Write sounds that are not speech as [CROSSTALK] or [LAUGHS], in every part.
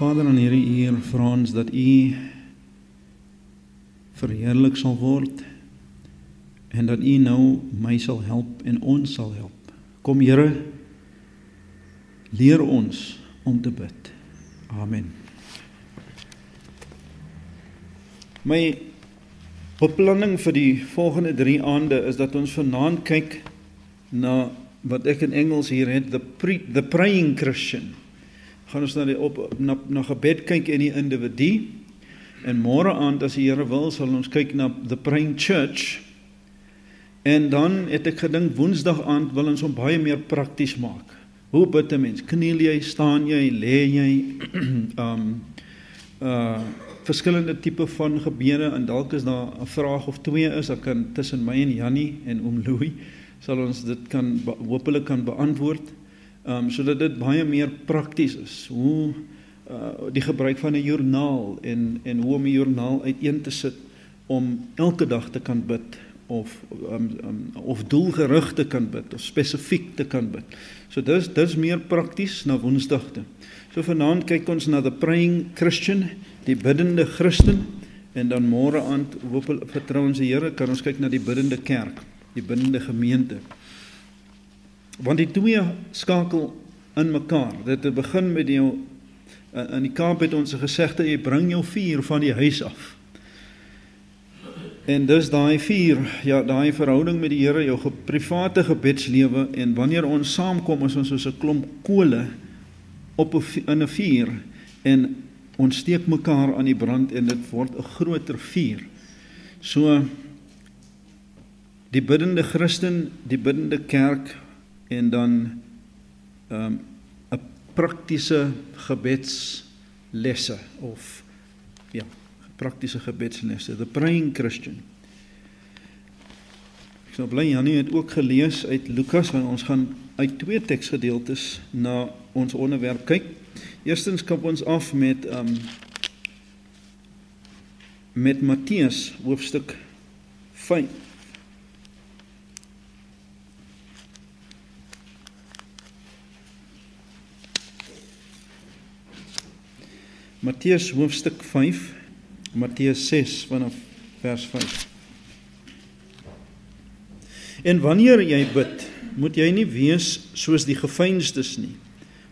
Vader en Here, U vra ons dat U verheerlik sal word en dat U nou my sal help en ons sal help. Kom Here, leer ons om te bid. Amen. My beplanning vir die volgende 3 aande is dat ons vanaand kyk na wat ek in Engels hier het the pre, the praying Christian. Gaan ons na die op na na gebed kyk in die individu. En môre aand as die Here wil, sal ons kyk na the praying church. En dan het ek gedink Woensdag aand wil ons hom baie meer prakties maak. Hoe bid 'n mens? Kniel jy, staan jy, lê jy? [CLEARS THROAT] um uh verskillende tipe van gebede en dalk is daar 'n vraag of twee is, ek kan tussen my en Jannie en oom Louis sal ons dit kan hopelik kan beantwoord. Ehm um, sodat dit baie meer prakties is. Hoe uh die gebruik van 'n joernaal en en hoe om 'n joernaal uiteen te sit om elke dag te kan bid of um, um, of doelgerig te kan bid of spesifiek te kan bid. So dis dis meer prakties na Woensdag toe. So vanaand kyk ons na the praying Christian, die biddende Christen en dan môre aand hoop vertrou ons die Here kan ons kyk na die biddende kerk die binnende gemeente. Want die twee skakel in mekaar. Dit het begin met jou in die Kaap het ons gesegde jy bring jou vuur van die huis af. En dis daai vuur, ja, daai verhouding met die Here, jou ge private gebedslewe en wanneer ons saamkom is ons soos 'n klomp kole op 'n in 'n vuur en ons steek mekaar aan die brand en dit word 'n groter vuur. So die biddende Christen, die biddende kerk en dan ehm, 'n um, praktiese gebedslesse of ja, praktiese gebedslesse, the praying Christian. Ek sou bly Janie het ook gelees uit Lukas want ons gaan uit twee teksgedeeltes na ons onderwerp kyk. Eerstens kom ons af met ehm um, met Matteus hoofstuk 5 Matteus hoofstuk 5 Matteus 6 vanaf vers 5 En wanneer jy bid, moet jy nie wees soos die gefeinstes nie,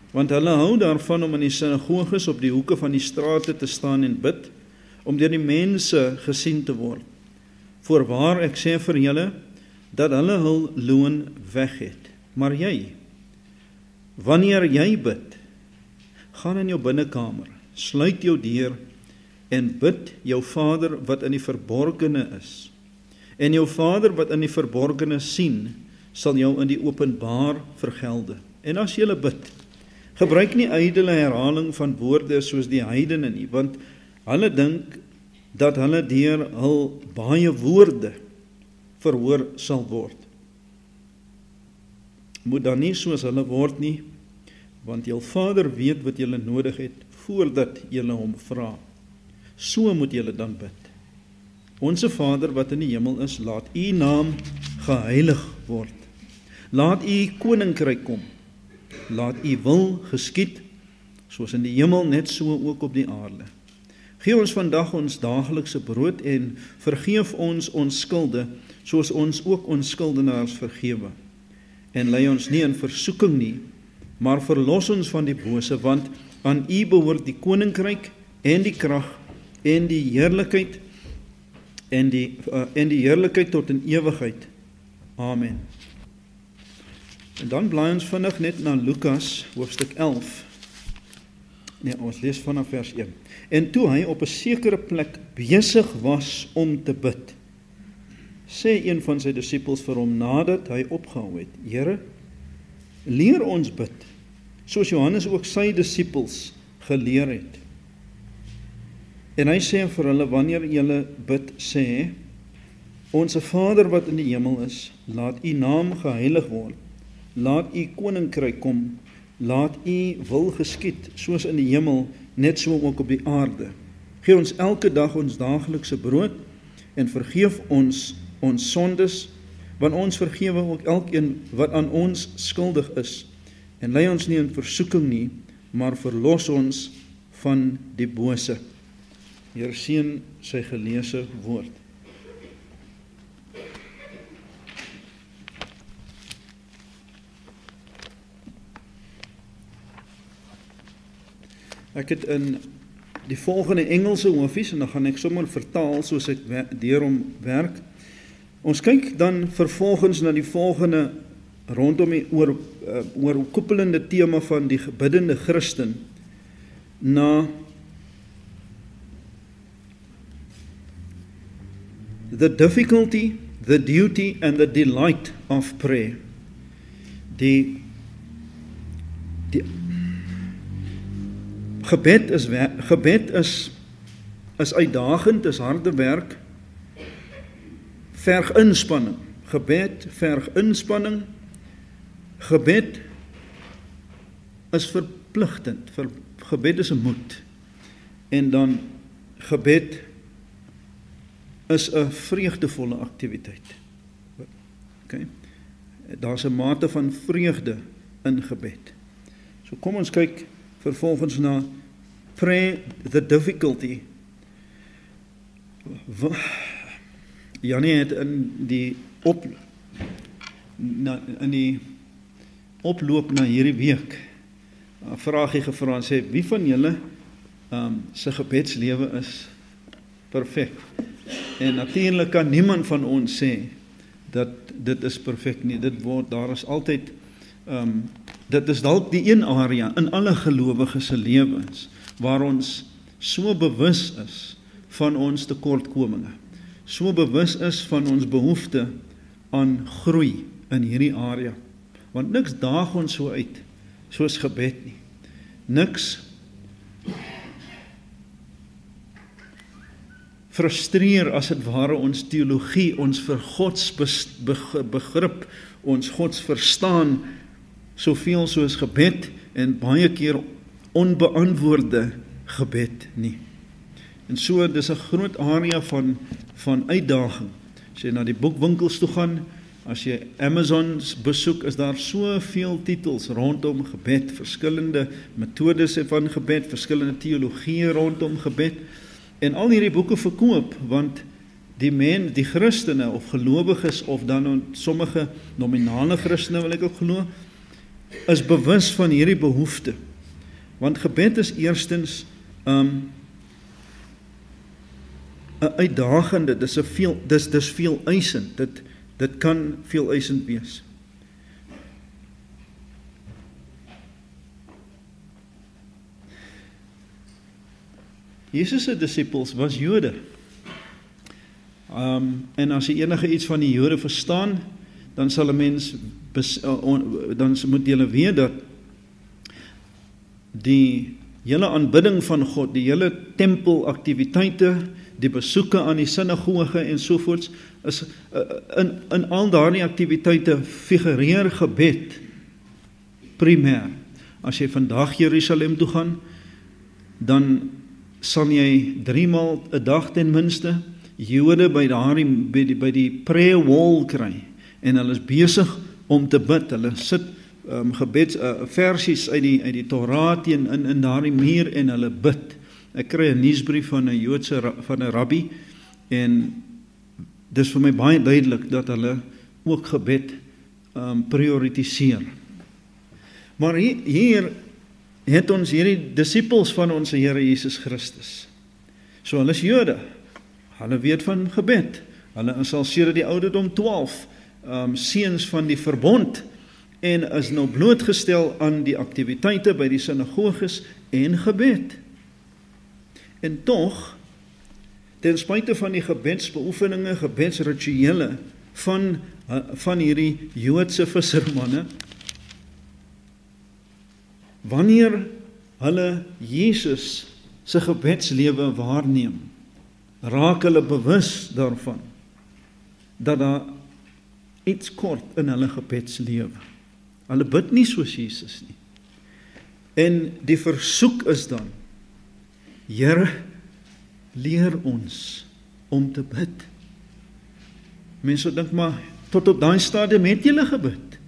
want hulle hou daarvan om in die sinagoges op die hoeke van die strate te staan en bid om deur die mense gesien te word. Voorwaar ek sê vir julle dat hulle hul loon weg het. Maar jy, wanneer jy bid, gaan in jou binnekamer sluit jou deur en bid jou Vader wat in die verborgene is. En jou Vader wat in die verborgene sien, sal jou in die openbaar vergelde. En as jy bid, gebruik nie ydelle herhaling van woorde soos die heidene nie, want hulle dink dat hulle deur hul baie woorde verhoor sal word. Moet dan nie soos hulle word nie, want jou Vader weet wat jy nodig het voordat jy hom vra. So moet jy dan bid. Onse Vader wat in die hemel is, laat U naam geheilig word. Laat U koninkryk kom. Laat U wil geskied soos in die hemel net so ook op die aarde. Gee ons vandag ons daaglikse brood en vergeef ons ons skulde soos ons ook ons skuldenaars vergewe. En lei ons nie in versoeking nie, maar verlos ons van die bose want aan U behoort die koninkryk en die krag en die heerlikheid en die uh, en die heerlikheid tot in ewigheid. Amen. En dan blaai ons vinnig net na Lukas hoofstuk 11. Nee, ons lees vanaf vers 1. En toe hy op 'n sekere plek besig was om te bid, sê een van sy disippels vir hom nadat hy opgehou het: "Here, leer ons bid." Soos Johannes ook sy disippels geleer het. En hy sê vir hulle wanneer julle bid sê Onse Vader wat in die hemel is, laat U naam geheilig word. Laat U koninkryk kom. Laat U wil geskied soos in die hemel, net so ook op die aarde. Gee ons elke dag ons daaglikse brood en vergeef ons ons sondes, want ons vergewe ook elkeen wat aan ons skuldig is en lei ons nie in versoeking nie, maar verlos ons van die bose. Here seën sy geleesde woord. Ek het in die volgende Engelse hoofies en dan gaan ek sommer vertaal soos ek deur hom werk. Ons kyk dan vervolgens na die volgende rondom die oor uh, oorkoepelende tema van die gebiddende Christen na the difficulty, the duty and the delight of prayer. Die die gebed is gebed is is uitdagend, is harde werk. Verg inspanning. Gebed verg inspanning. Gebed is verpligtend. Vir gebed is 'n moed. En dan gebed is 'n vreugdevolle aktiwiteit. OK. Daar's 'n mate van vreugde in gebed. So kom ons kyk vervolgens na pray the difficulty. Janie het in die op na in die oploop na hierdie week 'n vraagie gevra en sê wie van julle ehm um, se gebedslewe is perfek. En natuurlik kan niemand van ons sê dat dit is perfek nie. Dit word daar is altyd ehm um, dit is dalk die een area in alle gelowiges se lewens waar ons so bewus is van ons tekortkominge. So bewus is van ons behoefte aan groei in hierdie area. Want niks daag ons so uit soos gebed nie. Niks frustreer as dit ware ons teologie, ons vir God se begrip, ons God se verstaan soveel soos gebed en baie keer onbeantwoorde gebed nie. En so dis 'n groot area van van uitdaging. As jy na die boekwinkels toe gaan, as jy Amazons besoek, is daar soveel titels rondom gebed, verskillende metodes van gebed, verskillende teologieë rondom gebed. En al hierdie boeke verkoop want die men, die Christene of gelowiges of dan sommige nominale Christene wil ek ook glo, is bewus van hierdie behoefte. Want gebed is eerstens um 'n uitdagende, dis 'n veel dis dis veel eisend. Dit dit kan veel eisend wees. Jesus se disippels was Jode. Um en as jy enige iets van die Jode verstaan, dan sal 'n mens uh, dan moet julle weet dat die hele aanbidding van God, die hele tempelaktiwiteite, die besoeke aan die sinagoge en sovoorts is uh, in in al daardie aktiwiteite figureer gebed primêr. As jy vandag Jerusalem toe gaan, dan sal jy 3 maal 'n dag ten minste Jode by daardie by die by die prayer wall kry en hulle is besig om te bid. Hulle sit um, gebeds uh, versies uit die uit die Torah teen in in daardie muur en hulle bid. Ek kry 'n nuusbrief van 'n Joodse van 'n rabbi en dis vir my baie duidelik dat hulle ook gebed um prioritiseer. Maar hier, hier het ons hierdie disippels van ons Here Jesus Christus. So hulle is Jode. Hulle weet van gebed. Hulle is al sedert die ouderdom 12 um seuns van die verbond en is nou blootgestel aan die aktiwiteite by die sinagoges en gebed. En tog ten spyte van die gebedsbeoefeninge, gebedsrituele van van hierdie Joodse vissermanne wanneer hulle Jesus se gebedslewe waarneem, raak hulle bewus daarvan dat daar iets kort in hulle gebedslewe. Hulle bid nie soos Jesus nie. En die versoek is dan: Here, leer ons om te bid. Mense dink maar tot op daai stadium het jy gebid.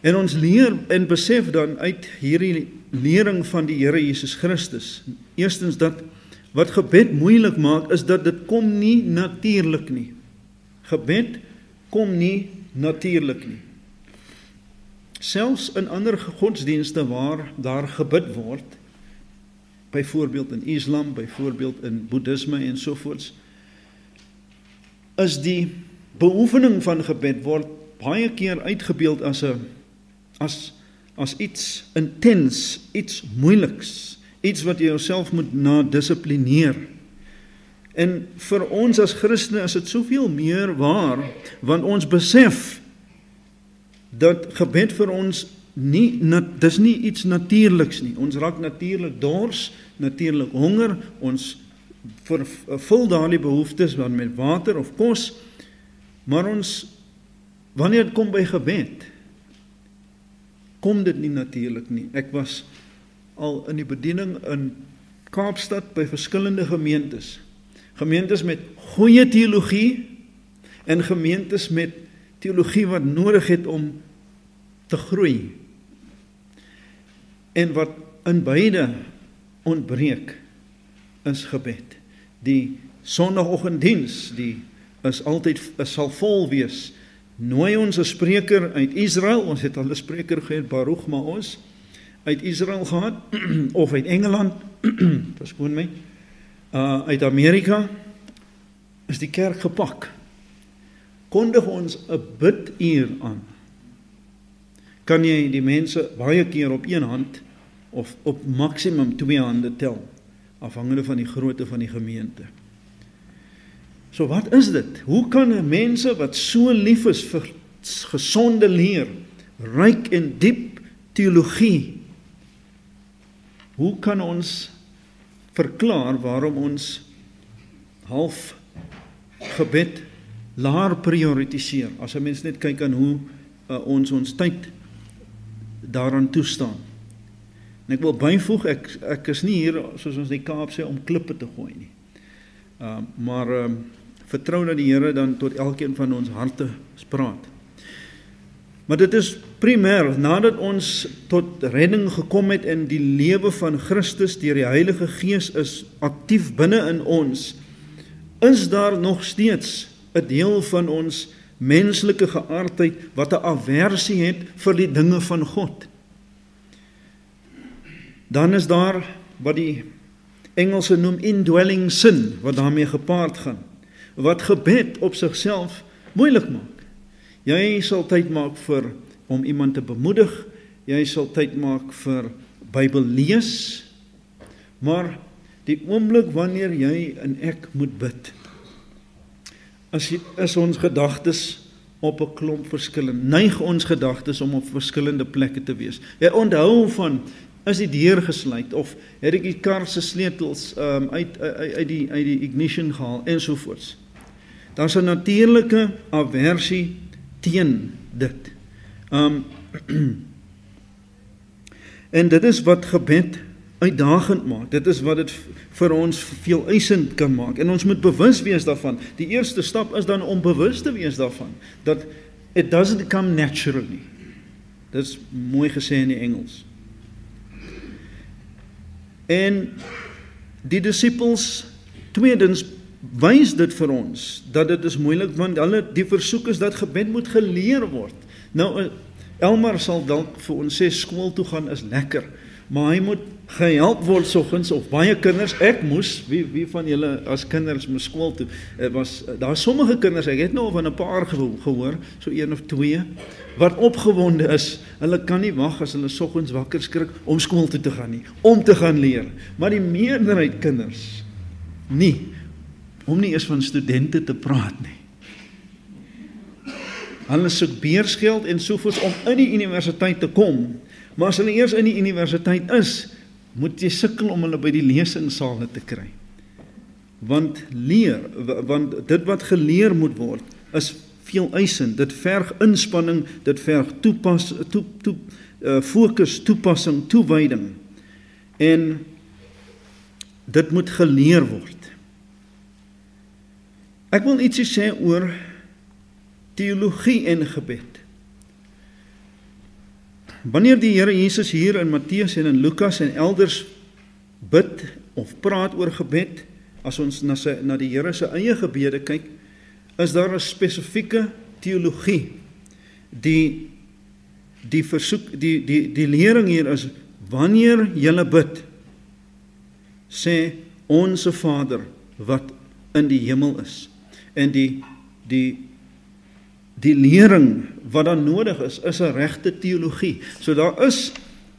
En ons leer en besef dan uit hierdie lering van die Here Jesus Christus. Eerstens dat wat gebed moeilik maak is dat dit kom nie natuurlik nie. Gebed kom nie natuurlik nie. Selfs in ander godsdienste waar daar gebid word, byvoorbeeld in Islam, byvoorbeeld in Boeddhisme en so voorts, is die beoefening van gebed word baie keer uitgebeeld as 'n as as iets intens, iets moeiliks, iets wat jy jouself moet na dissiplineer. En vir ons as Christene is dit soveel meer waar want ons besef dat gebed vir ons nie nat, dis nie iets natuurliks nie. Ons raak natuurlik dors, natuurlik honger, ons vervul daardie behoeftes van met water of kos. Maar ons wanneer dit kom by gebed, kom dit nie natuurlik nie. Ek was al in die bediening in Kaapstad by verskillende gemeentes. Gemeentes met goeie teologie en gemeentes met teologie wat nodig het om te groei. En wat in beide ontbreek is gebed. Die Sondagoggenddiens, die is altyd is sal vol wees. Nooi ons 'n spreker uit Israel, ons het al 'n spreker gehad, Baruch Maos uit Israel gehad [CLEARS THROAT] of uit Engeland, [CLEARS THROAT] verskoon my. Uh uit Amerika is die kerk gepak. Kondig ons 'n biduur aan kan jy die mense baie keer op een hand of op maksimum twee hande tel afhangende van die grootte van die gemeente. So wat is dit? Hoe kan mense wat so lief is vir gesonde leer, ryk en diep teologie hoe kan ons verklaar waarom ons half gebed laer prioritiseer as 'n mens net kyk aan hoe uh, ons ons tyd daaraan toestaan. En ek wil byvoeg ek ek is nie hier soos ons in die Kaap sê om klippe te gooi nie. Ehm uh, maar ehm uh, vertrou dat die Here dan tot elkeen van ons harte spraak. Maar dit is primêr nadat ons tot redding gekom het in die lewe van Christus deur die Heilige Gees is aktief binne in ons is daar nog steeds 'n deel van ons menslike geaardheid wat 'n aversie het vir die dinge van God. Dan is daar wat die Engelse noem indwelling sin wat daarmee gepaard gaan. Wat gebed op sigself moeilik maak. Jy sal tyd maak vir om iemand te bemoedig, jy sal tyd maak vir Bybel lees. Maar die oomblik wanneer jy en ek moet bid, as is ons gedagtes op 'n klomp verskillende neig ons gedagtes om op verskillende plekke te wees. Jy onthou van is die deur gesluit of het ek die kar se sleutels um, uit, uit uit die uit die ignition gehaal ensovoorts. Daar's 'n natuurlike aversie teen dit. Um [CLEARS THROAT] en dit is wat gebed uitdagend maak. Dit is wat dit vir ons veel eisend kan maak. En ons moet bewus wees daarvan. Die eerste stap is dan om bewus te wees daarvan dat it doesn't come naturally. Dit is mooi gesê in die Engels. En die disippels tweedens wys dit vir ons dat dit is moeilik want hulle die versoek is dat gebed moet geleer word. Nou Elmar sal dalk vir ons sê skool toe gaan is lekker maar hy moet gehelp word soggens of baie kinders. Ek moes wie wie van julle as kinders moes skool toe dit was daar sommige kinders ek het nou van 'n paar gehoor so een of twee wat opgewonde is. Hulle kan nie wag as hulle soggens wakker skrik om skool toe te gaan nie om te gaan leer. Maar die meerderheid kinders nie om nie eens van studente te praat nie. Hulle soek beersgeld en sovoorts om in die universiteit te kom Maar as hulle eers in die universiteit is, moet jy sukkel om hulle by die lesingsale te kry. Want leer, want dit wat geleer moet word, is veel eisend. Dit verg inspanning, dit verg toepas toe toe uh, fokus, toepassing, toewyding. En dit moet geleer word. Ek wil ietsie sê oor teologie en gebed. Wanneer die Here Jesus hier in Matteus en in Lukas en elders bid of praat oor gebed, as ons na sy na die Here se eie gebede kyk, is daar 'n spesifieke teologie. Die die versoek die die die lering hier is wanneer jy bid sê onsse Vader wat in die hemel is. En die die die lering wat dan nodig is is 'n regte teologie. So daar is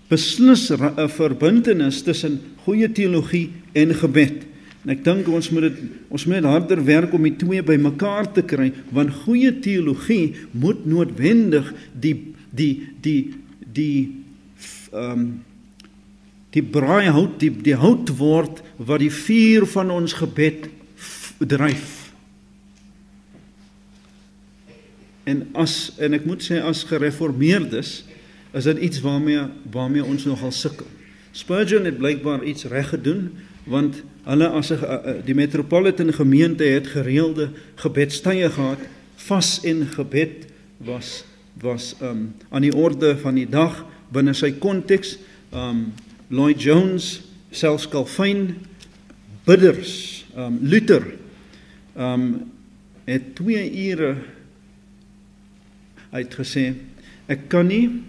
beslis 'n verbintenis tussen goeie teologie en gebed. En ek dink ons moet dit ons moet harder werk om die twee bymekaar te kry want goeie teologie moet noodwendig die die die die ehm um, die braaihout die die hout word wat die vuur van ons gebed dryf. En as en ek moet sê as gereformeerdes is dit iets waarmee waarmee ons nogal sukkel. Spurgeon het blykbaar iets reg gedoen want hulle as 'n die metropolitan gemeente het gereelde gebedstye gehad. Vas en gebed was was um aan die orde van die dag binne sy konteks. Um Lloyd Jones, selfs Calvin, bidders, um Luther, um het 2 ure uitgesê ek kan nie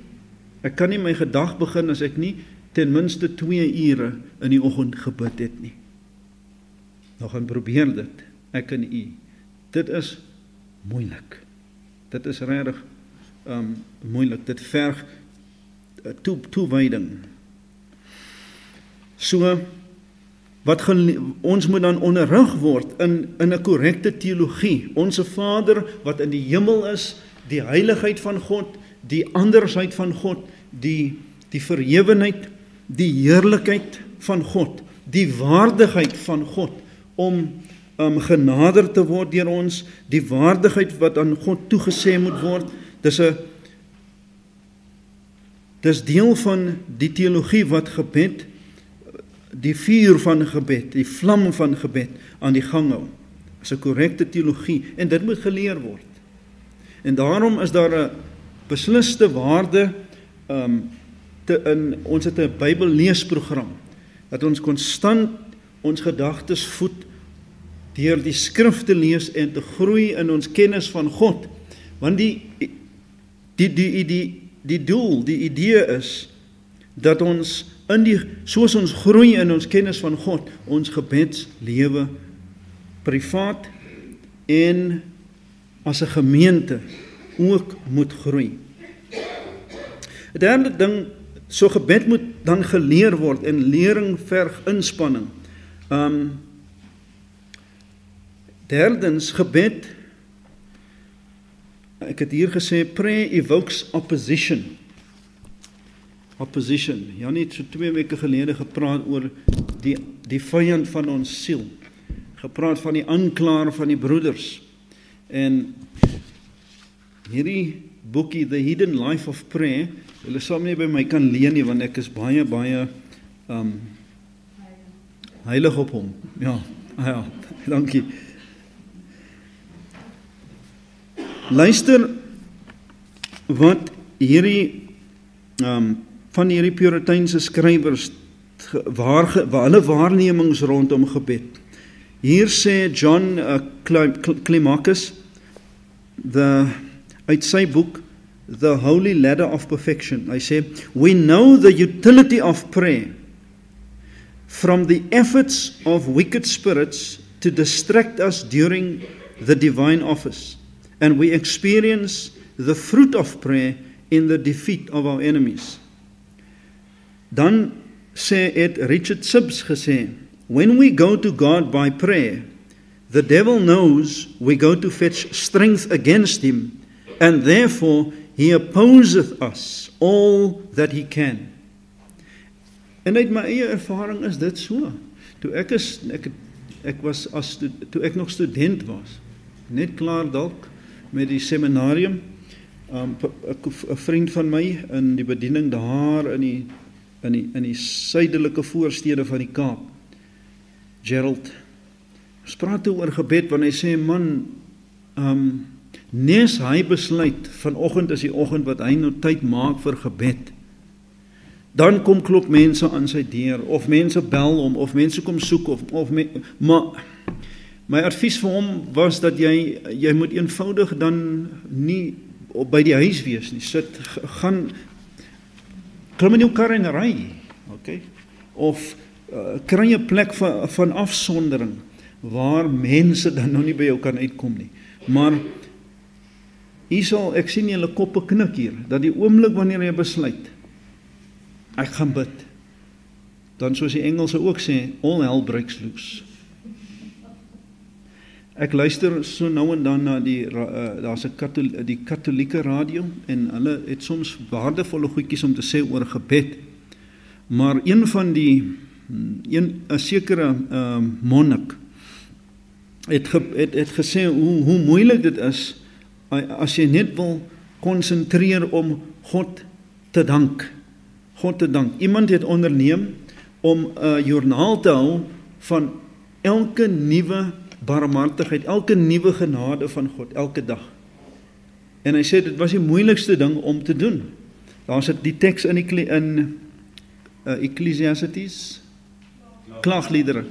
ek kan nie my gedag begin as ek nie ten minste 2 ure in die oggend gebid het nie. Nog gaan probeer dit. Ek en u. Dit is moeilik. Dit is regtig um moeilik. Dit verg uh, toe toewyding. So wat ons moet dan onderrig word in in 'n korrekte teologie. Onse Vader wat in die hemel is, die heiligheid van God, die andersheid van God, die die verhewenheid, die heerlikheid van God, die waardigheid van God om um genader te word deur ons, die waardigheid wat aan God toegesê moet word. Dis 'n Dis deel van die teologie wat gebed die vuur van gebed, die vlam van gebed aan die gang hou. Dis 'n korrekte teologie en dit moet geleer word. En daarom is daar 'n besliste waarde um te in ons het 'n Bybelleesprogram dat ons konstant ons gedagtes voed deur die skrif te lees en te groei in ons kennis van God. Want die die die die die doel, die idee is dat ons in die soos ons groei in ons kennis van God, ons gebedslewe privaat en as 'n gemeente ook moet groei. 'n Derde ding, so gebed moet dan geleer word en lering verg inspanning. Um Derdens gebed ek het hier gesê prayer evokes opposition. Opposition. Ja net so 2 weke gelede gepraat oor die die vyand van ons siel. Gepraat van die aanklaer van die broeders. En hierdie boekie The Hidden Life of Prayer, hulle sal nie by my kan leen nie want ek is baie baie um heilig op hom. Ja. Ja, [LAUGHS] dankie. Luister wat hierdie um van hierdie puritynse skrywers waar waar hulle waarnemings rondom gebed. Hier sê John uh, Climacus the uit sy boek The Holy Ladder of Perfection. Hy sê we know the utility of prayer from the efforts of wicked spirits to distract us during the divine office and we experience the fruit of prayer in the defeat of our enemies. Dan sê het Richard Sibbs gesê when we go to God by prayer The devil knows we go to fetch strength against him, and therefore he opposeth us all that he can. En uit my eie ervaring is dit so. Toe ek is ek ek was as toe ek nog student was, net klaar dalk met die seminarium, um 'n vriend van my in die bediening daar in die in die in die suidelike voorstede van die Kaap. Gerald Ons praat oor gebed wanneer hy sê man ehm um, nes hy besluit vanoggend is die oggend wat hy nou tyd maak vir gebed. dan kom klop mense aan sy deur of mense bel hom of mense kom soek of of me, maar my advies vir hom was dat jy jy moet eenvoudig dan nie op by die huis wees nie. Sit gaan klim in jou kar en ry. OK? Of uh, kry 'n plek van van afsondering waar mense dan nou nie by jou kan uitkom nie. Maar hier sal ek sien julle koppe knik hier dat die oomblik wanneer jy besluit ek gaan bid dan soos die Engelse ook sê all hell breaks loose. Ek luister so nou en dan na die uh, daar's 'n katolieke die katolieke radio en hulle het soms waardevolle goedjies om te sê oor gebed. Maar een van die een 'n sekere uh, monnik het, ge, het het gesê hoe hoe moeilik dit is as jy net wil konsentreer om God te dank. God te dank. Iemand het onderneem om 'n joernaal te hou van elke nuwe barmhartigheid, elke nuwe genade van God elke dag. En hy sê dit was die moeilikste ding om te doen. Daar's dit die teks in die in uh, Ecclesiastes klagliedere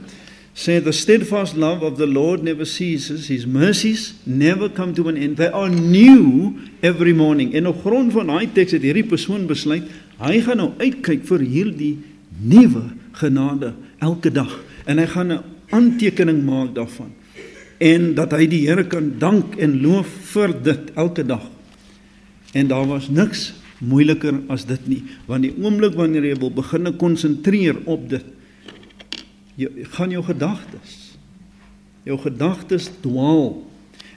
sê the steadfast love of the Lord never ceases. His mercies never come to an end. They are new every morning. En op grond van daai teks het hierdie persoon besluit hy gaan nou uitkyk vir hierdie nuwe genade elke dag. En hy gaan 'n aantekening maak daarvan. En dat hy die Here kan dank en loof vir dit elke dag. En daar was niks moeiliker as dit nie, want die oomblik wanneer jy wil begin konsentreer op dit, jy gaan jou gedagtes jou gedagtes dwaal.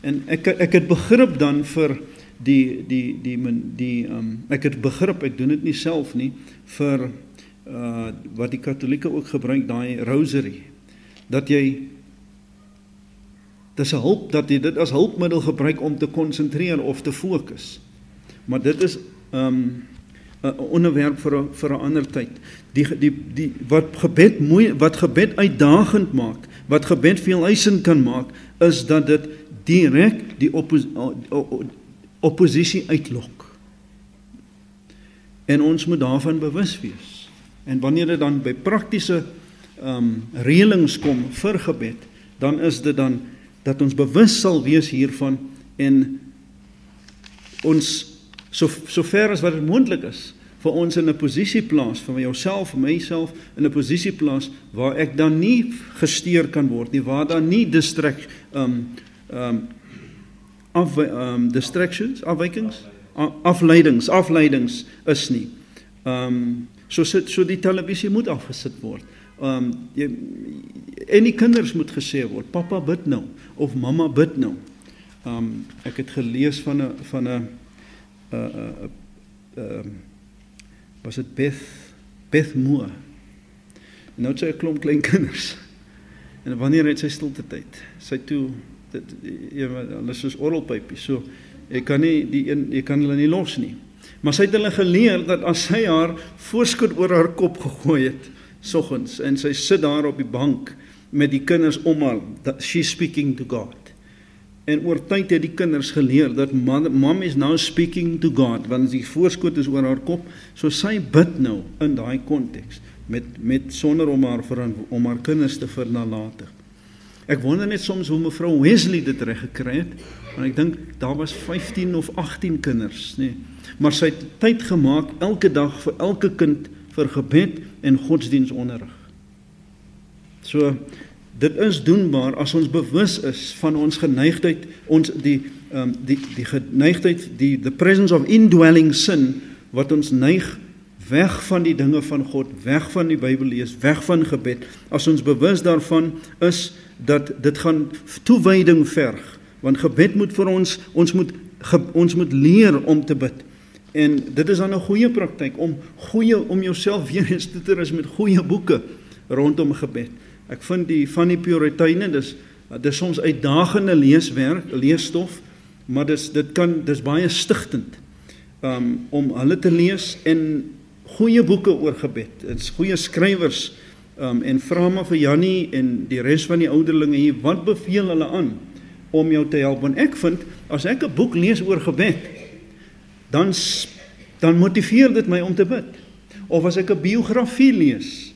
En ek ek het begrip dan vir die die die die, die um ek het begrip, ek doen dit nie self nie vir uh wat die Katolieke ook gebruik daai rosary dat jy Dis 'n hulp dat jy dit as hulpmiddel gebruik om te konsentreer of te fokus. Maar dit is 'n um, 'n onderwerp vir 'n vir 'n ander tyd. Die die die wat gebed mooi wat gebed uitdagend maak, wat gebed veel eisend kan maak, is dat dit direk die oppos, oppositie uitlok. En ons moet daarvan bewus wees. En wanneer dit dan by praktiese ehm um, reëlings kom vir gebed, dan is dit dan dat ons bewus sal wees hiervan en ons so so ver as wat dit moontlik is vir ons in 'n posisie plaas van jouself en myself in 'n posisie plaas waar ek dan nie gesteer kan word nie waar daar nie distract um um of um distractions afwykings afleidings afleidings is nie. Um so sit so die televisie moet afgesit word. Um jy en die kinders moet gesê word pappa bid nou of mamma bid nou. Um ek het gelees van 'n van 'n was dit Beth Beth Moore. Nou sy 'n klomp klein kinders. En wanneer het sy stilte tyd? Sy toe dit ja, hulle is soos orrelpypies. So ek kan nie die een jy kan hulle nie los nie. Maar sy het hulle geleer dat as sy haar voorskot oor haar kop gegooi het soggens en sy sit daar op die bank met die kinders om haar she speaking to God. En oor tyd het die kinders geleer dat mom is now speaking to God want die voorskot is oor haar kop, so sy bid nou in daai konteks met met sonder om haar om haar kinders te vernalatig. Ek wonder net soms hoe mevrou Wesley dit reg gekry het, want ek dink daar was 15 of 18 kinders, nê. Nee. Maar sy het tyd gemaak elke dag vir elke kind vir gebed en godsdienstonderrig. So dit is doenbaar as ons bewus is van ons geneigtheid, ons die um, die die geneigtheid, die the presence of indwelling sin wat ons neig weg van die dinge van God, weg van die Bybel lees, weg van gebed. As ons bewus daarvan is dat dit gaan toewyding verg, want gebed moet vir ons ons moet ge, ons moet leer om te bid. En dit is dan 'n goeie praktyk om goeie om jouself [LAUGHS] weer eens te rus met goeie boeke rondom gebed. Ek vind die van die Puriteine dis dis soms uitdagende leeswerk, leesstof, maar dis dit kan dis baie stigtend. Um om hulle te lees en goeie boeke oor gebed. Dit's goeie skrywers um en vra maar vir Jannie en die res van die ouderlinge hier wat beveel hulle aan om jou te help want ek vind as ek 'n boek lees oor gebed dan dan motiveer dit my om te bid of as ek 'n biografie lees,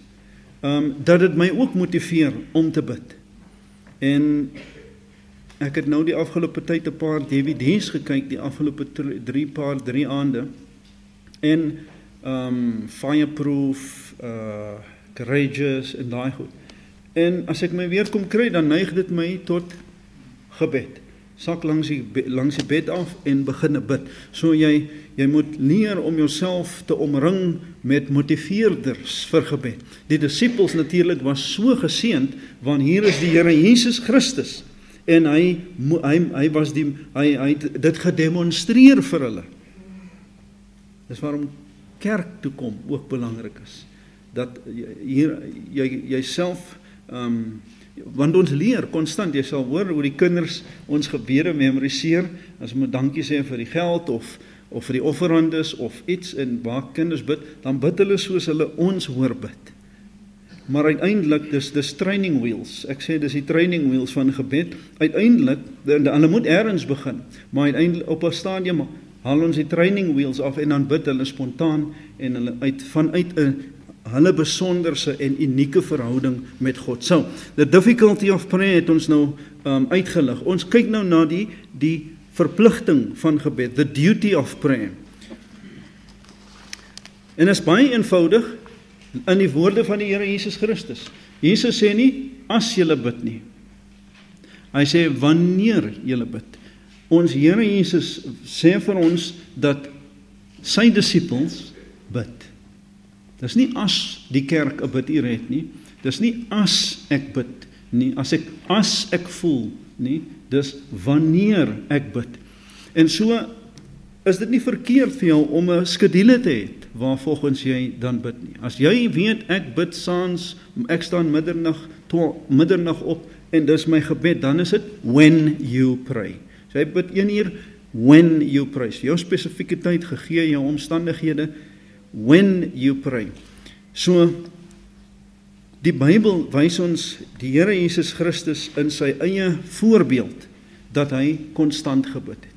um, dat dit my ook motiveer om te bid. En ek het nou die afgelope tyd 'n paar DVD's gekyk, die afgelope 3 paar 3 aande. En ehm um, fireproof uh courageous en daai goed. En as ek my weer kom kry, dan neig dit my tot gebed. Sak langs die langs die bed af en begin bid. So jy jy moet leer om jouself te omring met motiveerders vir gebed. Die disippels natuurlik was so geseënd want hier is die Here Jesus Christus en hy hy hy was die hy hy het dit gedemonstreer vir hulle. Dis waarom kerk toe kom ook belangrik is. Dat hier jy jouself ehm um, want ons leer konstant jy sal hoor hoe die kinders ons gebede memoriseer as ons dankie sê vir die geld of of vir die offerandes of iets en waar kinders bid dan bid hulle soos hulle ons hoor bid. Maar uiteindelik dis dis training wheels. Ek sê dis die training wheels van gebed. Uiteindelik hulle moet eers begin maar uiteindelik op 'n stadium haal ons die training wheels af en dan bid hulle spontaan en hulle uit vanuit 'n hulle besonderse en unieke verhouding met God. So, the difficulty of prayer het ons nou um uitgelig. Ons kyk nou na die die verpligting van gebed, the duty of prayer. En dit is baie eenvoudig in die woorde van die Here Jesus Christus. Jesus sê nie as jy bid nie. Hy sê wanneer jy bid. Ons Here Jesus sê vir ons dat sy disippels bid. Dis nie as die kerk 'n biduur het nie. Dis nie as ek bid nie, as ek as ek voel nie, dis wanneer ek bid. En so is dit nie verkeerd vir jou om 'n skedule te hê waar volgens jy dan bid nie. As jy weet ek bid saans, ek staan middernag tot middernag op en dis my gebed, dan is dit when you pray. So jy bid 1 uur when you pray. Jou spesifieke tyd gegee jou omstandighede when you pray. So die Bybel wys ons die Here Jesus Christus in sy eie voorbeeld dat hy konstant gebid het.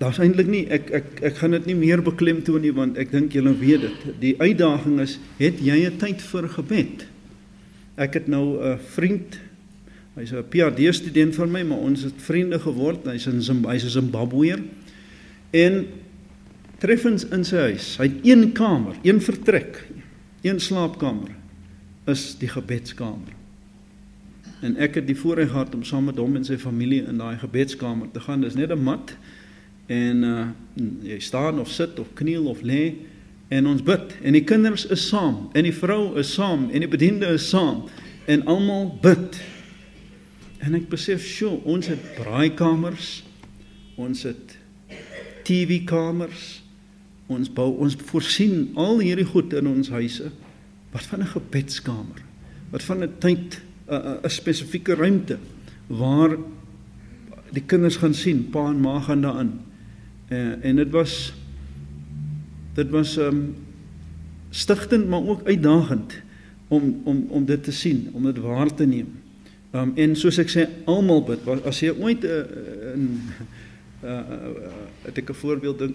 Daar's eintlik nie ek ek ek gaan dit nie meer beklemtoon nie want ek dink julle weet dit. Die uitdaging is het jy 'n tyd vir gebed? Ek het nou 'n vriend Hy's 'n PhD student van my, maar ons het vriende geword. Hy's in Zimbabwe, hy's 'n Zimbabweër. En treffens in sy huis. Hy het een kamer, een vertrek, een slaapkamer is die gebedskamer. En ek het die voorreg gehad om saam met hom en sy familie in daai gebedskamer te gaan. Dis net 'n mat en uh jy staan of sit of kniel of lê en ons bid. En die kinders is saam en die vrou is saam en die bediende is saam en almal bid. En ek besef, "Sjoe, ons het braaikamers. Ons het TV-kamers. Ons bou ons voorsien al hierdie goed in ons huise. Wat van 'n gebedskamer? Wat van 'n tyd 'n 'n spesifieke ruimte waar die kinders gaan sien, pa en ma gaan daarin. En en dit was dit was ehm um, stigtend maar ook uitdagend om om om dit te sien, om dit waar te neem. Um, en soos ek sê, almal bid. As jy ooit uh, in uh, uh, het ek 'n voorbeeld in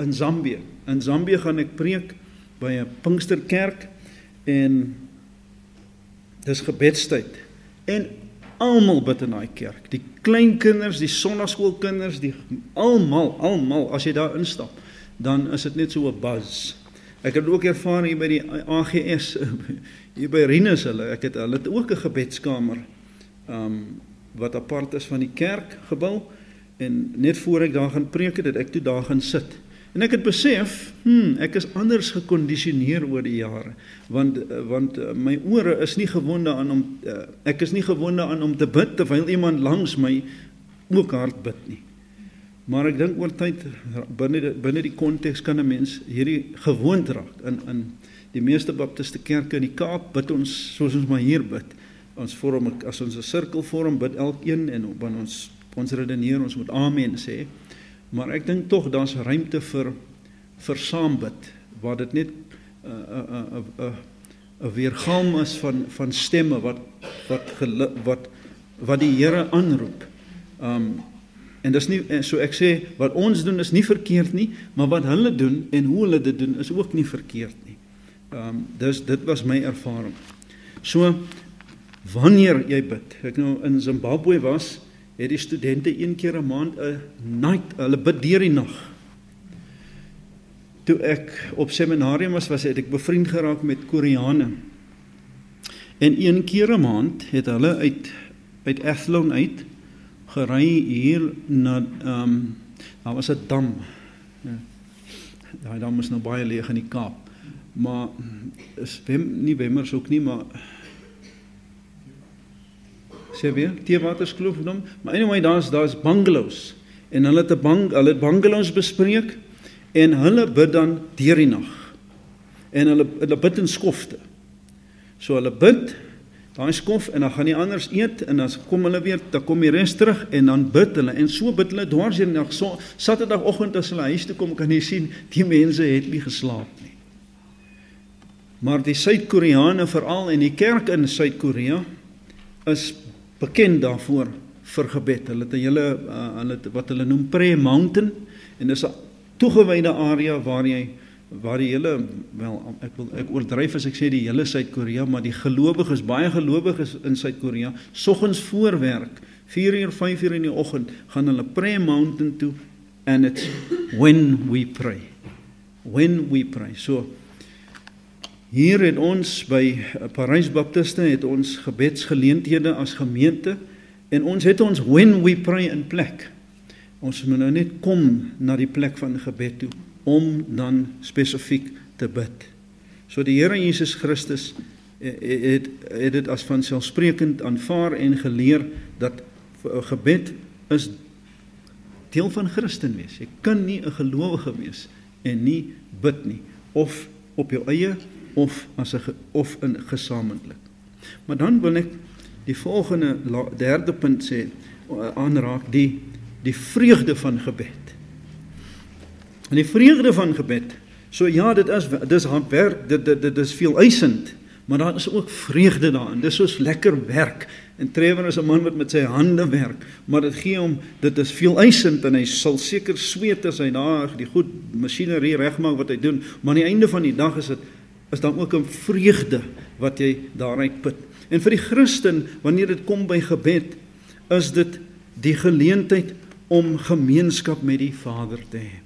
in Zambië. In Zambië gaan ek preek by 'n Pinksterkerk en dis gebedstyd. En almal bid in daai kerk. Die klein kinders, die sonnaskoolkinders, die almal, almal as jy daar instap, dan is dit net so 'n buzz. Ek het ook ervaar hier by die AGS [LAUGHS] hier by Rinus hulle. Ek het hulle het ook 'n gebedskamer um wat apart is van die kerkgebou en net voor ek daar gaan preek het, het ek toe daar gaan sit. En ek het besef, hm, ek is anders gekondisioneer oor die jare want want uh, my ore is nie gewonde aan om uh, ek is nie gewonde aan om te bid terwyl iemand langs my ook hard bid nie. Maar ek dink oor tyd binne binne die konteks kan 'n mens hierdie gewoond raak in in die meeste baptiste kerke in die Kaap bid ons soos ons maar hier bid ons vorm as ons 'n sirkel vorm bid elkeen en wanneer ons ons redeneer ons moet amen sê maar ek dink tog daar's ruimte vir vir saambid waar dit net 'n 'n 'n 'n weergalm is van van stemme wat wat wat wat die Here aanroep. Um En dis nie so ek sê wat ons doen is nie verkeerd nie, maar wat hulle doen en hoe hulle dit doen is ook nie verkeerd nie. Um, dis dit was my ervaring. So wanneer jy bid. Ek nou in Zimbabwe was, het die studente een keer 'n maand 'n night, hulle bid deur die nag. Toe ek op seminarium was, was ek bevriend geraak met Koreane. En een keer 'n maand het hulle uit uit Athlone uit gery hier na ehm um, daar was 'n dam. Ja. Daai dam is nou baie leeg in die Kaap. Maar is wem nie wemmers ook nie, maar sê weer Teewaterskloof genoem, maar anyway daar's daar's bungalows en hulle het 'n bang hulle het bungalows bespreek en hulle bid dan deur die nag. En hulle hulle bid in skofte. So hulle bid daai skof en dan gaan die anders eet en dan kom hulle weer, dan kom die res terug en dan bid hulle en so bid hulle dwars deur die nag. So Saterdagoggend as hulle huis toe kom, kan jy sien die mense het nie geslaap nie. Maar die Suid-Koreane veral en die kerk in Suid-Korea is bekend daarvoor vir gebed. Hulle het 'n hele uh, hulle het wat hulle noem prayer mountain en dis 'n toegewyde area waar jy waar die hele wel ek wil ek oordryf as ek sê die hele Suid-Korea, maar die gelowiges, baie gelowiges in Suid-Korea, soggens voor werk, 4 uur, 5 uur in die oggend, gaan hulle prayer mountain toe and it's when we pray. When we pray. So Hier het ons by Parys Baptiste het ons gebedsgeleenthede as gemeente en ons het ons when we pray in plek. Ons moet nou net kom na die plek van gebed toe om dan spesifiek te bid. So die Here Jesus Christus eh, eh, het het dit as van selfsprekend aanvaar en geleer dat gebed is deel van Christen wees. Jy kan nie 'n gelowige wees en nie bid nie of op jou eie of as 'n of in gesamentlik. Maar dan wil ek die volgende derde punt sê aanraak die die vreugde van gebed. En die vreugde van gebed. So ja, dit is dis werk, dit dit dit is veel eisend, maar daar is ook vreugde daarin. Dis soos lekker werk. En Trevor is 'n man wat met sy hande werk, maar dit gee hom dit is veel eisend en hy sal seker sweet as hy daar die goed masjinerie regmaak wat hy doen, maar aan die einde van die dag is dit is dan ook 'n vreugde wat jy daaruit put. En vir die Christen, wanneer dit kom by gebed, is dit die geleentheid om gemeenskap met die Vader te hê.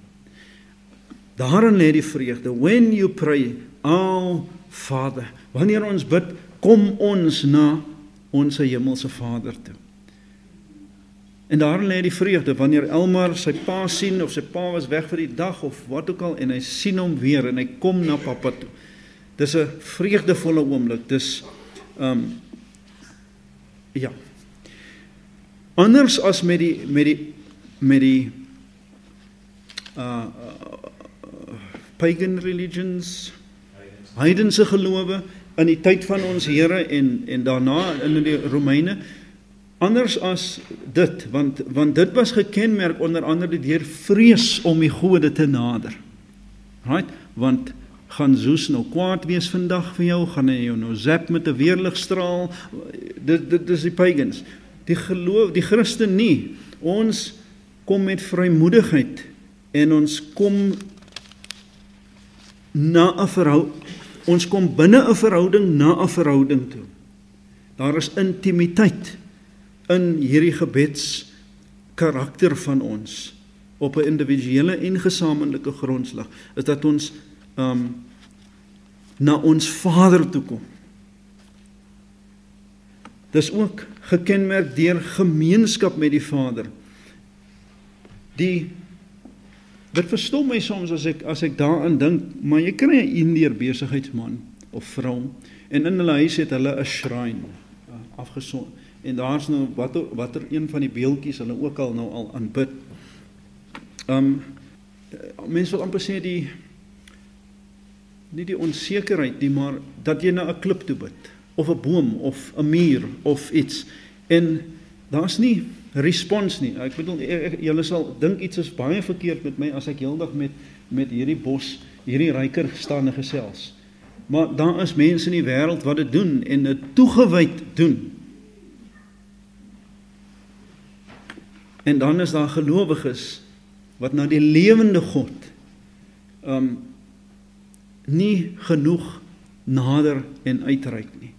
Daarin lê die vreugde. When you pray, "O Father," wanneer ons bid, kom ons na ons hemelse Vader toe. En daarin lê die vreugde wanneer Elmar sy pa sien of sy pa was weg vir die dag of wat ook al en hy sien hom weer en hy kom na pappa toe. Dis 'n vreugdevolle oomblik. Dis ehm um, ja. Anders as met die met die met die uh, uh pagan religions, heidense gelowe in die tyd van ons Here en en daarna in die Romeine anders as dit want want dit was gekenmerk onder andere deur vrees om die gode te nader. Right? Want gaan Zeus nou kwaad wees vandag vir jou, gaan hy jou nou zap met 'n weerligstraal. Dit dit is die pagans. Die geloof, die Christen nie. Ons kom met vrymoedigheid en ons kom na 'n verhouding ons kom binne 'n verhouding na 'n verhouding toe. Daar is intimiteit in hierdie gebeds karakter van ons op 'n individuele en gesamentlike grondslag is dat ons um na ons Vader toe kom. Dis ook gekenmerk deur gemeenskap met die Vader. Die dit verstom my soms as ek as ek daaraan dink, maar jy kry 'n Indiër besigheidsman of vrou en in hulle huis het hulle 'n shrine uh, afgeson en daar's nou watter watter een van die beeldjies hulle ook al nou al aanbid. Um mense wil amper sê die nie die onsekerheid nie, maar dat jy na 'n klip toe bid of 'n boom of 'n muur of iets en daar's nie respons nie. Ek bedoel julle sal dink iets is baie verkeerd met my as ek heeldag met met hierdie bos, hierdie ryker staan en gesels. Maar daar is mense in die wêreld wat dit doen en dit toegewyd doen. En dan is daar gelowiges wat na die lewende God um nie genoeg nader en uitreik nie.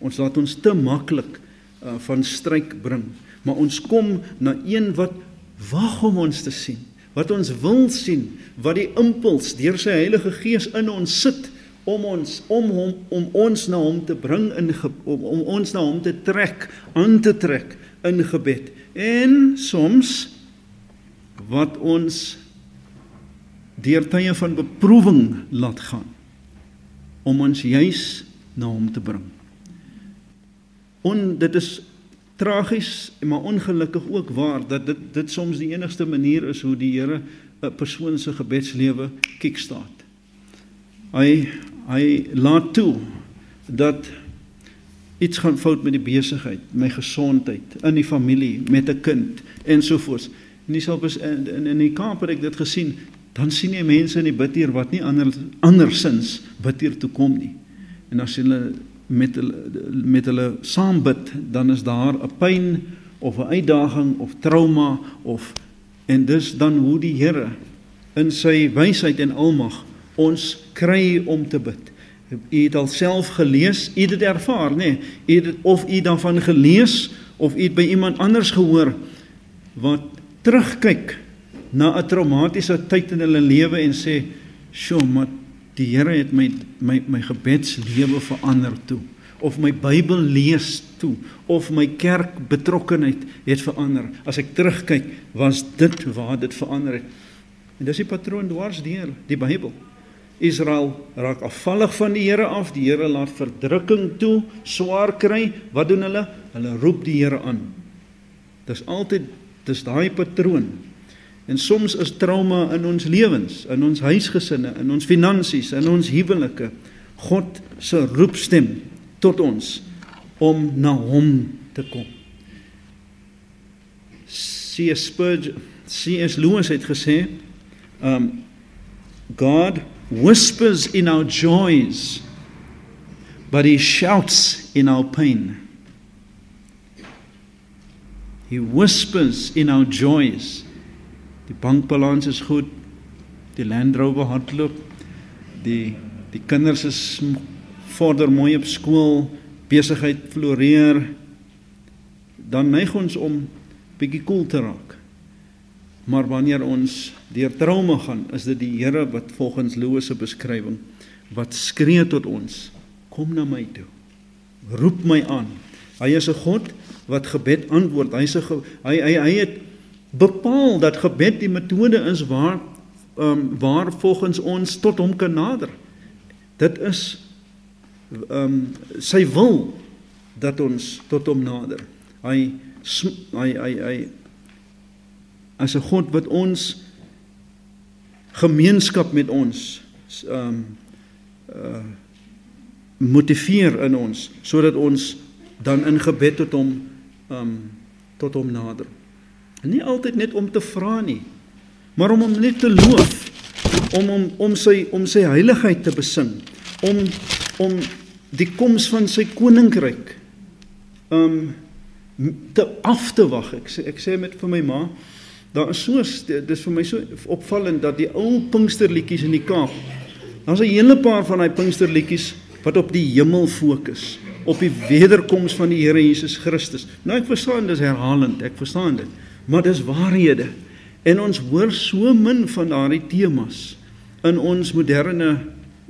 Ons laat ons te maklik uh, van stryk bring, maar ons kom na een wat wag om ons te sien, wat ons wil sien, wat die impuls deur sy Heilige Gees in ons sit om ons om hom om ons na hom te bring in om, om ons na hom te trek, aan te trek in gebed. En soms wat ons deur tye van beproewing laat gaan om ons juis na hom te bring. On dit is tragies maar ongelukkig ook waar dat dit dit soms die enigste manier is hoe die Here 'n persoon se gebedslewe kickstart. Hy hy laat toe dat iets gaan fout met die besigheid, my gesondheid, in die familie, met 'n kind ensovoorts. En dis op in in, die Kaap het ek dit gesien. Dan sien jy mense in die bidtier wat nie anders andersins bidtier toe kom nie. En as hulle met hulle met hulle saam bid, dan is daar 'n pyn of 'n uitdaging of trauma of en dis dan hoe die Here in sy wysheid en almag ons kry om te bid. U het alself gelees, u het dit ervaar, nê? Nee, u het of u daarvan gelees of u het by iemand anders gehoor wat terugkyk na 'n traumatiese tyd in hulle lewe en sê, "Sjoe, maar die Here het my my my gebedslewe verander toe." of my Bybel lees toe of my kerk betrokkenheid het verander. As ek terugkyk, was dit waar dit verander het. En dis die patroon dwars deur die Bybel. Israel raak afvallig van die Here af. Die Here laat verdrukking toe, swaar kry. Wat doen hulle? Hulle roep die Here aan. Dis altyd dis daai patroon. En soms is trauma in ons lewens, in ons huisgesinne, in ons finansies, in ons huwelike, God se roepstem tot ons om na hom te kom. C.S. Spurgeon, C.S. Lewis het gesê, um God whispers in our joys, but he shouts in our pain. He whispers in our joys. Die bankbalans is goed. Die Land Rover hardloop. Die die kinders is vorder mooi op skool, besigheid floreer. Dan neig ons om bietjie koel cool te raak. Maar wanneer ons deur trauma gaan, is dit die Here wat volgens Loos se beskrywing wat skree tot ons, kom na my toe. Roep my aan. Hy is 'n God wat gebed antwoord. Hy's 'n hy hy hy het bepaal dat gebed die metode is waar ehm um, waar volgens ons tot hom kan nader. Dit is ehm um, sy wil dat ons tot hom nader. Hy hy hy hy as 'n God wat ons gemeenskap met ons ehm um, uh motiveer in ons sodat ons dan in gebed tot hom ehm um, tot hom nader. Nie altyd net om te vra nie, maar om hom net te loof, om hom om sy om sy heiligheid te besing, om om die koms van sy koninkryk um, te af te wag. Ek sê ek sê met vir my ma, Daar is so dis vir my so opvallend dat die ou Pinksterliedjies in die Kaap. Daar's 'n hele paar van daai Pinksterliedjies wat op die hemel fokus, op die wederkoms van die Here Jesus Christus. Nou ek verstaan dis herhalend, ek verstaan dit. Maar dis waarhede. En ons hoor so min van daardie temas in ons moderne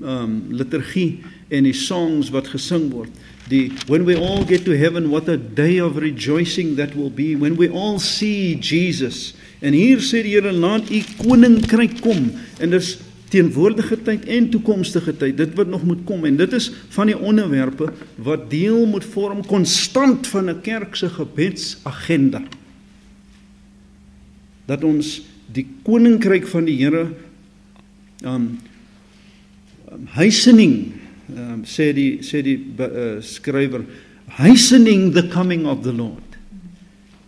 ehm um, liturgie en die songs wat gesing word. Die when we all get to heaven what a day of rejoicing that will be when we all see Jesus. En hier sê die Here laat u koninkryk kom en dis teenwoordige tyd en toekomstige tyd dit wat nog moet kom en dit is van die onderwerpe wat deel moet vorm konstant van 'n kerk se gebedsagenda dat ons die koninkryk van die Here um hastening um, sê die sê die uh, skrywer hastening the coming of the Lord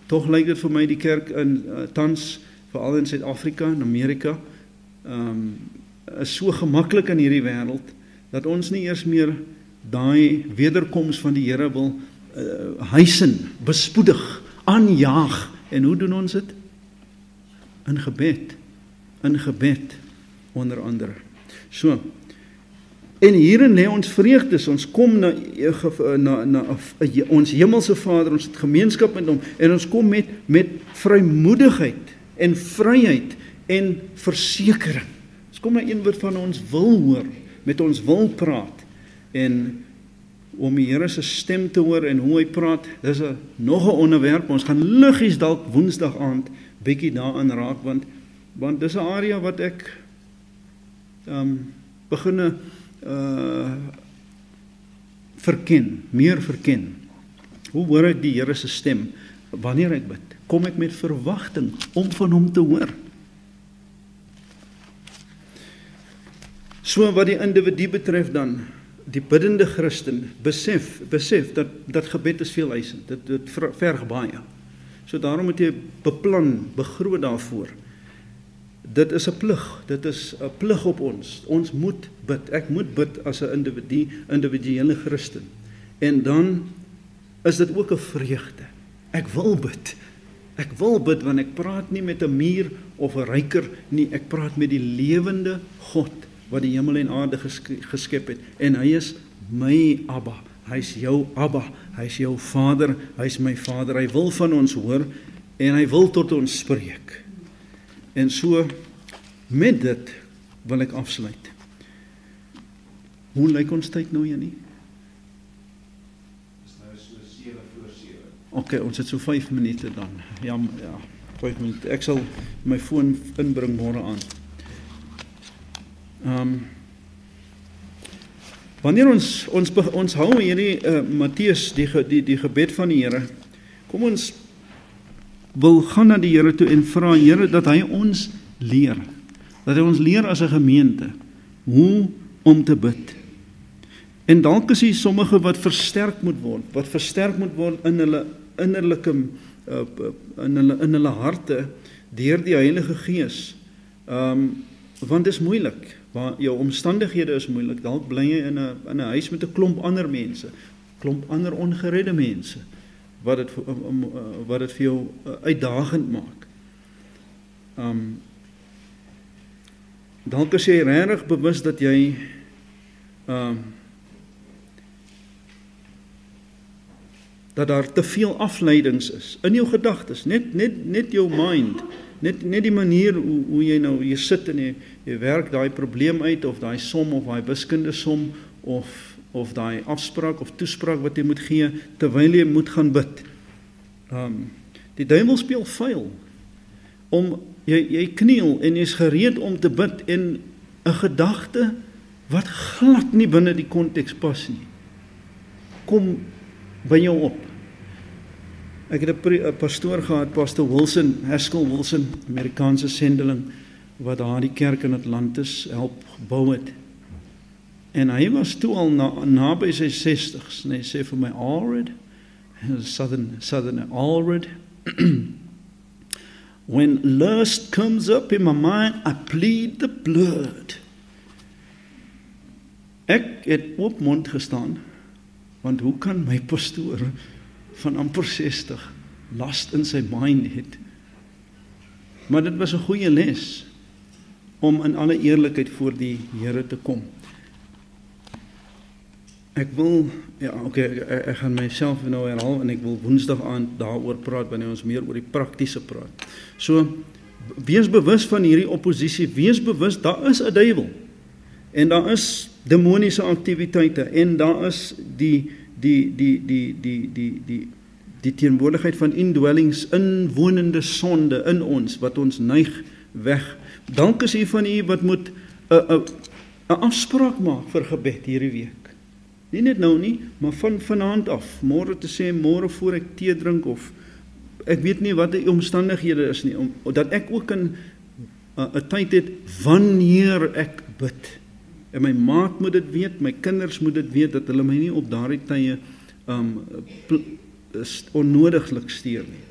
Tog lyk dit vir my die kerk in uh, tans veral in Suid-Afrika en Amerika um, is so gemaklik in hierdie wêreld dat ons nie eers meer daai wederkoms van die Here wil uh, huisen, bespoedig, aanjaag en hoe doen ons dit? In gebed. In gebed onder andere. So. En hierin lê ons vreugde. Ons kom na na na ons hemelse Vader, ons het gemeenskap met hom en ons kom met met vrymoedigheid en vryheid en versekering. Ons kom na een wat van ons wil hoor, met ons wil praat en om die Here se stem te hoor en hoe hy praat. Dis 'n nog 'n onderwerp. Ons gaan liggies dalk Woensdag aand bietjie daarin raak want want dis 'n area wat ek ehm um, beginne uh verken, meer verken. Hoe hoor ek die Here se stem wanneer ek bid? Kom ek met verwagting om van hom te hoor? So wat die individu betref dan die biddende Christen besef besef dat dat gebed is veel eisend. Dit dit verg baie. So daarom moet jy beplan, begroot daarvoor. Dit is 'n plig. Dit is 'n plig op ons. Ons moet bid. Ek moet bid as 'n individu, individuele Christen. En dan is dit ook 'n vreugde. Ek wil bid. Ek wil bid want ek praat nie met 'n muur of 'n ryker nie. Ek praat met die lewende God wat die hemel en aarde geskep het en hy is my Abba. Hy's jou Abba. Hy's jou Vader. Hy's my Vader. Hy wil van ons hoor en hy wil tot ons spreek. En so met dit wil ek afsluit. Hoe lyk ons tyd nou hier nie? Dis nou so 7 voor 7. OK, ons het so 5 minute dan. Ja, ja, 5 minute. Ek sal my foon inbring môre aand. Ehm um, Wanneer ons ons ons hou hierdie uh, Matteus die die die gebed van die Here. Kom ons wil gaan na die Here toe en vra Here dat hy ons leer. Dat hy ons leer as 'n gemeente hoe om te bid. En dalk is hier sommige wat versterk moet word, wat versterk moet word in hulle innerlike uh, in hulle in hulle harte deur die Heilige Gees. Ehm um, want dit is moeilik waar jou omstandighede is moeilik dalk bly jy in 'n in 'n huis met 'n klomp ander mense klomp ander ongeredde mense wat dit wat dit vir jou uh, uitdagend maak. Um dalk as jy regtig bewus dat jy um dat daar te veel afleidings is in jou gedagtes, net net net jou mind net net die manier hoe hoe jy nou jy sit en jy jy werk daai probleem uit of daai som of daai wiskunde som of of daai afspraak of toespraak wat jy moet gee terwyl jy moet gaan bid. Um die duiwel speel vuil om jy jy kniel en jy's gereed om te bid en 'n gedagte wat glad nie binne die konteks pas nie kom by jou op Ek het 'n pastoor gehad, Pastor Wilson, Haskell Wilson, Amerikaanse sendeling wat daardie kerk in Atlantis help bou het. En hy was toe al na naby sy 60s en hy sê vir my Alred, Southern Southern Alred [CLEARS THROAT] When lust comes up in my mind, I plead the blood. Ek het op mond gestaan want hoe kan my pastoor van amper 60 last in sy mind het. Maar dit was 'n goeie les om in alle eerlikheid voor die Here te kom. Ek wil ja, okay, ek, ek gaan myself nou herhaal en ek wil Woensdag aand daaroor praat wanneer ons meer oor die praktiese praat. So wees bewus van hierdie oppositie, wees bewus daar is 'n duiwel. En daar is demoniese aktiwiteite en daar is die die die die die die die die teenwoordigheid van indwellings inwonende sonde in ons wat ons neig weg. Dank is u van u wat moet 'n 'n 'n afspraak maak vir gebed hierdie week. Nie net nou nie, maar van vanaand af, môre te sê môre voor ek tee drink of ek weet nie wat die omstandighede is nie om dat ek ook in 'n tyd het wanneer ek bid. En my maat moet dit weet, my kinders moet dit weet dat hulle my nie op daardie tye um onnodiglik steur nie.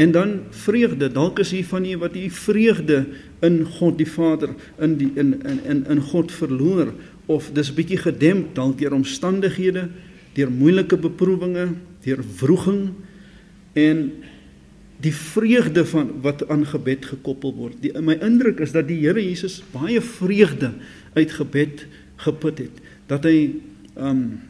En dan vreugde, dalk is hier van u wat u vreugde in God die Vader in die in in in in God verloor of dis bietjie gedemp dalk deur omstandighede, deur moeilike beproewinge, deur wroging en die vreugde van wat aan gebed gekoppel word. Die my indruk is dat die Here Jesus baie vreugde uit gebed geput het. Dat hy um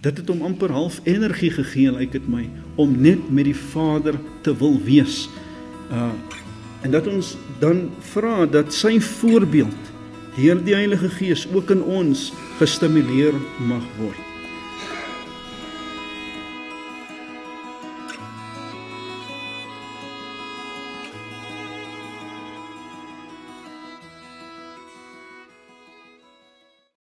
dit het hom amper half energie gegee lyk dit my om net met die Vader te wil wees. Uh en dat ons dan vra dat sy voorbeeld deur die Heilige Gees ook in ons gestimuleer mag word.